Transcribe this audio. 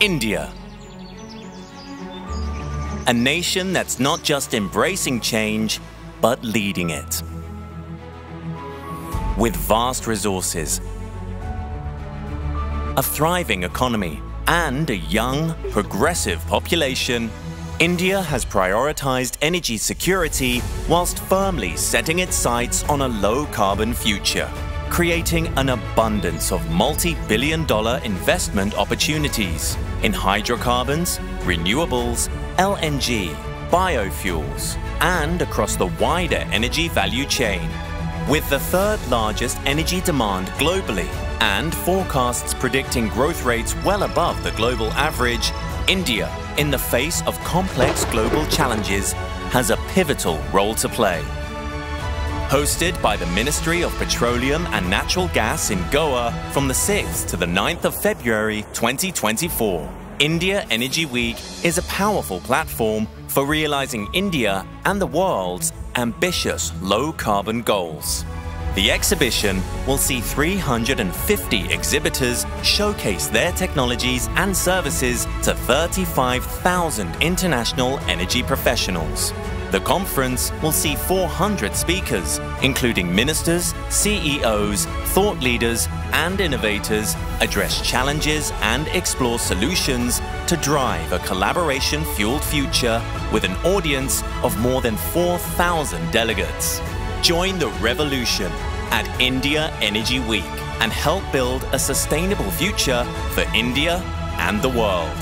India. A nation that's not just embracing change, but leading it. With vast resources, a thriving economy, and a young, progressive population, India has prioritized energy security whilst firmly setting its sights on a low-carbon future, creating an abundance of multi-billion dollar investment opportunities in hydrocarbons, renewables, LNG, biofuels, and across the wider energy value chain. With the third largest energy demand globally and forecasts predicting growth rates well above the global average, India, in the face of complex global challenges, has a pivotal role to play. Hosted by the Ministry of Petroleum and Natural Gas in Goa from the 6th to the 9th of February 2024. India Energy Week is a powerful platform for realizing India and the world's ambitious low-carbon goals. The exhibition will see 350 exhibitors showcase their technologies and services to 35,000 international energy professionals. The conference will see 400 speakers, including ministers, CEOs, thought leaders, and innovators, address challenges and explore solutions to drive a collaboration fueled future with an audience of more than 4,000 delegates. Join the revolution at India Energy Week and help build a sustainable future for India and the world.